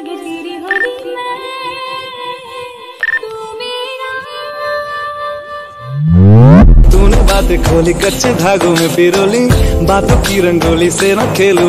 लगे तेरी होली में तू मेरा तूने बातें खोली कच्चे धागों में पिरोली बातों की रंगोली से ना खेलो